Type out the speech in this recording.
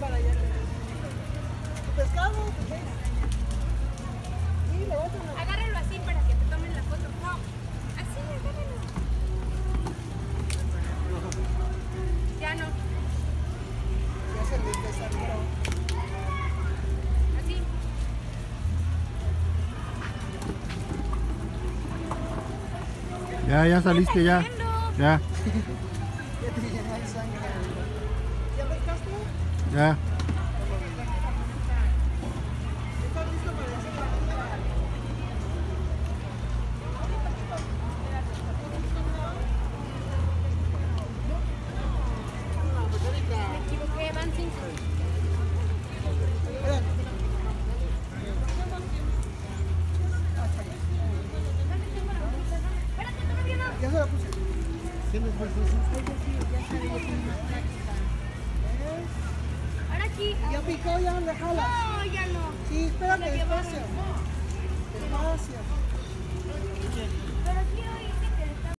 para allá. ¿Tu pescado? Pues, ¿Tu? Sí, vas a... Agárralo así para que te tomen la foto. No, así, agárralo. Ya no. Ya se le desangró. Ya, ya saliste, ya. Ya. Ya te llena de sangre. ¿Ya pescaste? Ya. Se la puse. ¿Tienes Ahora aquí. Ya picó, ya le jala. No, ya no. Sí, espérate, despacio.